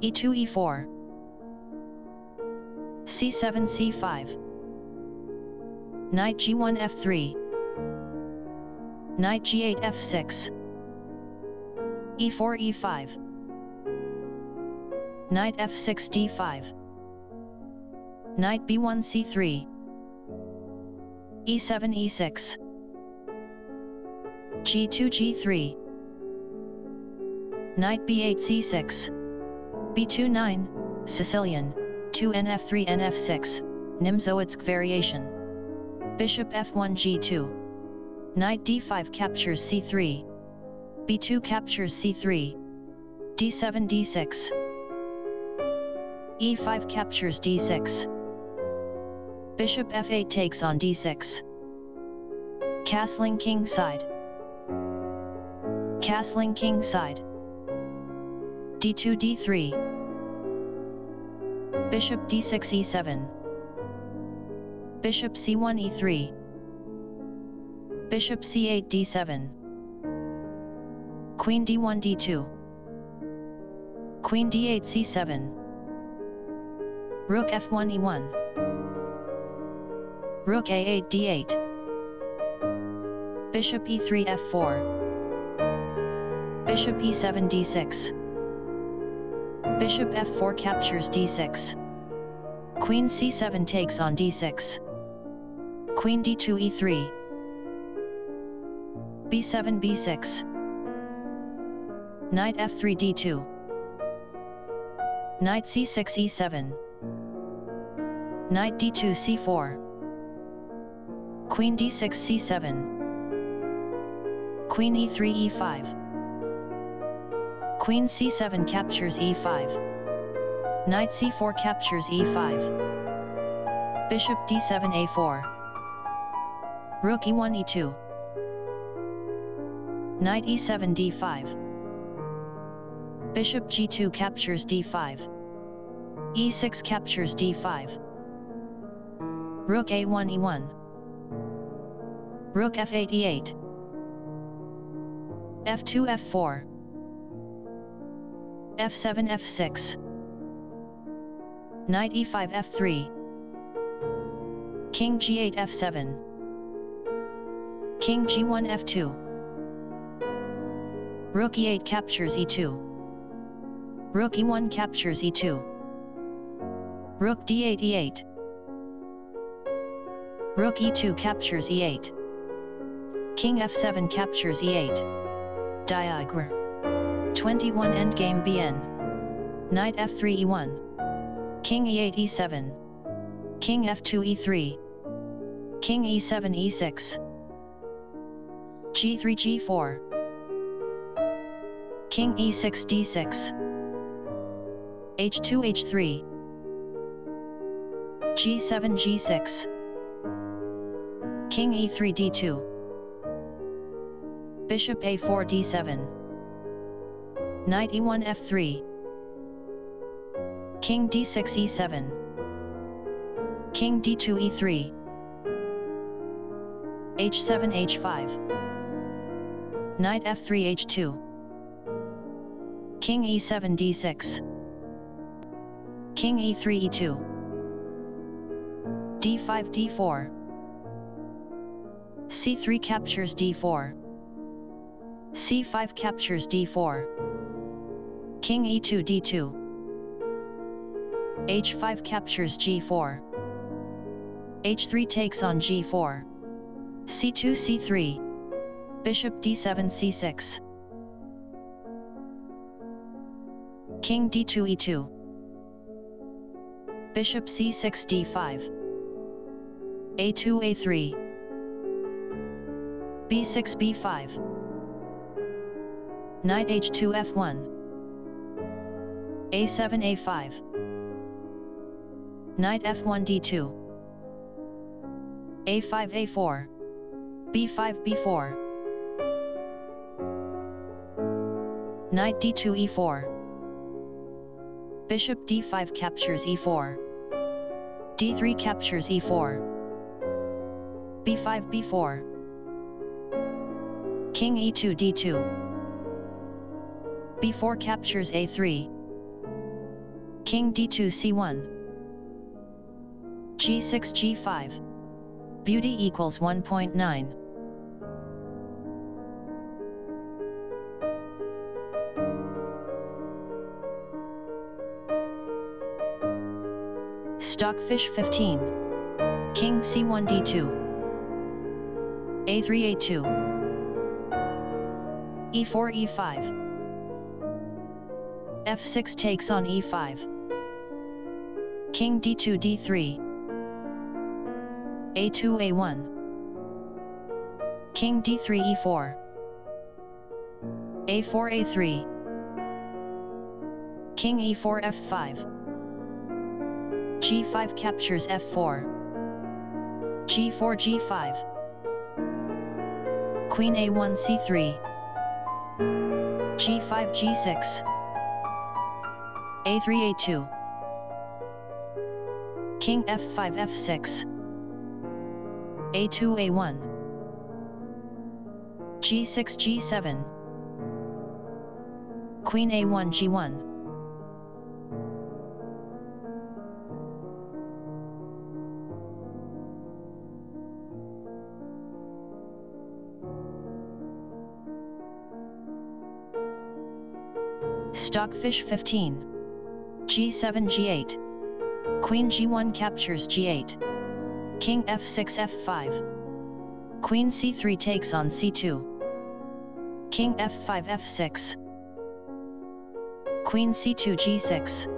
e2 e4 c7 c5 knight g1 f3 knight g8 f6 e4 e5 knight f6 d5 knight b1 c3 e7 e6 g2 g3 knight b8 c6 b2 9 Sicilian 2 nf3 nf6 Nimzowitsch variation. Bishop f1 g2 knight d5 captures c3 b2 captures c3 d7 d6 e5 captures d6 bishop f8 takes on d6 castling king side. Castling king side d2 d3 bishop d6 e7 bishop c1 e3 bishop c8 d7 queen d1 d2 queen d8 c7 rook f1 e1 rook a8 d8 bishop e3 f4 bishop e7 d6 bishop f4 captures d6 queen c7 takes on d6 queen d2 e3 b7 b6 knight f3 d2 knight c6 e7 knight d2 c4 queen d6 c7 queen e3 e5 queen c7 captures e5 knight c4 captures e5 bishop d7 a4 rook e1 e2 knight e7 d5 bishop g2 captures d5 e6 captures d5 rook a1 e1 rook f8 e8 f2 f4 f7 f6 knight e5 f3 king g8 f7 king g1 f2 rook e8 captures e2 rook e1 captures e2 rook d8 e8 rook e2 captures e8 king f7 captures e8 Diagram 21 Endgame BN Knight f3 e1 King e8 e7 King f2 e3 King e7 e6 g3 g4 King e6 d6 h2 h3 g7 g6 King e3 d2 Bishop a4 d7 Knight e1 f3 King d6 e7 King d2 e3 h7 h5 Knight f3 h2 King e7 d6 King e3 e2 d5 d4 c3 captures d4 c5 captures d4 King e2 d2 h5 captures g4 h3 takes on g4 c2 c3 bishop d7 c6 king d2 e2 bishop c6 d5 a2 a3 b6 b5 knight h2 f1 a7 a5 knight f1 d2 a5 a4 b5 b4 knight d2 e4 bishop d5 captures e4 d3 captures e4 b5 b4 king e2 d2 b4 captures a3 King d2 c1 g6 g5 Beauty equals 1.9 Stockfish 15 King c1 d2 a3 a2 e4 e5 f6 takes on e5 King d2 d3 a2 a1 King d3 e4 a4 a3 King e4 f5 g5 captures f4 g4 g5 Queen a1 c3 g5 g6 a3 a2 King f5 f6 a2 a1 g6 g7 Queen a1 g1 Stockfish 15 g7 g8 Queen g1 captures g8 King f6 f5 Queen c3 takes on c2 King f5 f6 Queen c2 g6